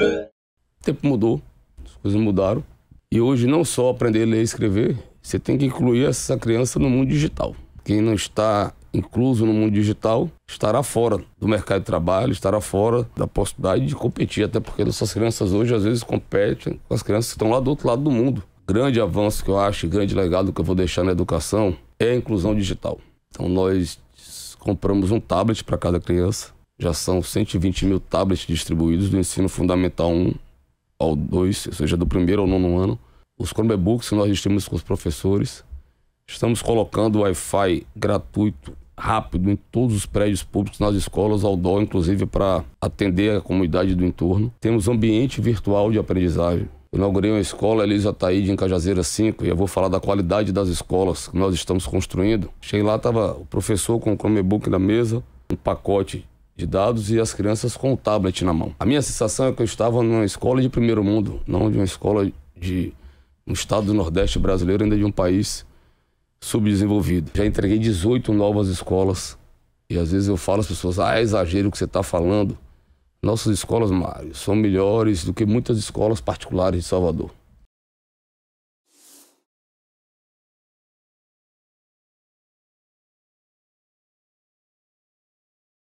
O tempo mudou, as coisas mudaram. E hoje não só aprender a ler e escrever, você tem que incluir essa criança no mundo digital. Quem não está incluso no mundo digital estará fora do mercado de trabalho, estará fora da possibilidade de competir, até porque nossas crianças hoje às vezes competem com as crianças que estão lá do outro lado do mundo. Grande avanço que eu acho, grande legado que eu vou deixar na educação é a inclusão digital. Então nós compramos um tablet para cada criança. Já são 120 mil tablets distribuídos do ensino fundamental 1 ao 2, ou seja, do primeiro ao nono ano. Os Chromebooks que nós distribuímos com os professores. Estamos colocando Wi-Fi gratuito, rápido, em todos os prédios públicos, nas escolas, ao dó, inclusive para atender a comunidade do entorno. Temos ambiente virtual de aprendizagem. Eu inaugurei uma escola Elisa Taíde em Cajazeira 5 e eu vou falar da qualidade das escolas que nós estamos construindo. Cheguei lá, estava o professor com o Chromebook na mesa, um pacote de dados e as crianças com o tablet na mão. A minha sensação é que eu estava numa escola de primeiro mundo, não de uma escola de um estado do Nordeste brasileiro, ainda de um país subdesenvolvido. Já entreguei 18 novas escolas e às vezes eu falo às pessoas, ah, é exagero o que você está falando. Nossas escolas, Mário, são melhores do que muitas escolas particulares de Salvador.